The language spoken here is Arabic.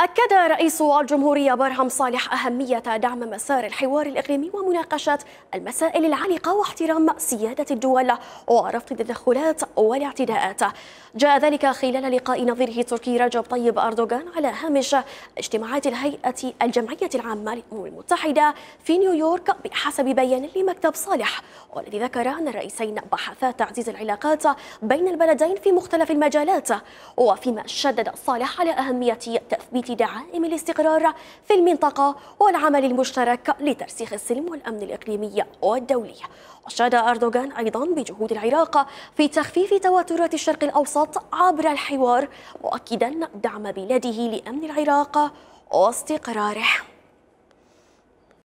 أكد رئيس الجمهورية برهم صالح أهمية دعم مسار الحوار الإقليمي ومناقشة المسائل العالقة واحترام سيادة الدول ورفض التدخلات والاعتداءات. جاء ذلك خلال لقاء نظيره التركي رجب طيب أردوغان على هامش اجتماعات الهيئة الجمعية العامة للأمم المتحدة في نيويورك بحسب بيان لمكتب صالح والذي ذكر أن الرئيسين بحثا تعزيز العلاقات بين البلدين في مختلف المجالات. وفيما شدد صالح على أهمية تثبيت دعائم الاستقرار في المنطقة والعمل المشترك لترسيخ السلم والأمن الإقليمي والدولي. وشاد أردوغان أيضا بجهود العراق في تخفيف توترات الشرق الأوسط عبر الحوار مؤكدا دعم بلاده لأمن العراق واستقراره.